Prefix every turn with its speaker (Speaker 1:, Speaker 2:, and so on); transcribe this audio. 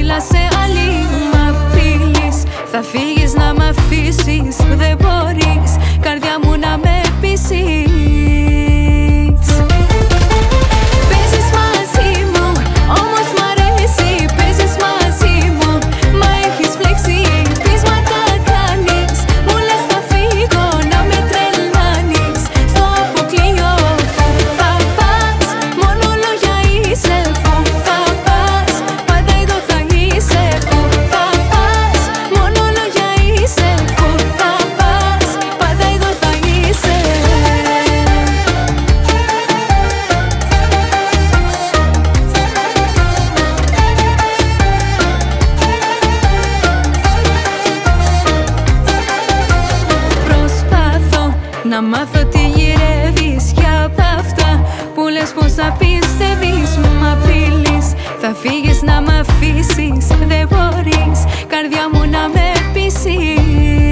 Speaker 1: Σαν να μιλάς σε άλλη μ' απειλείς Θα φύγεις να μ' αφήσεις Δεν μπορείς Να μάθω τι γυρεύεις για απ' αυτά Που λες πως απίστευεις μ' απειλείς. Θα φύγεις να μ' αφήσεις Δεν μπορείς καρδιά μου να με πείσεις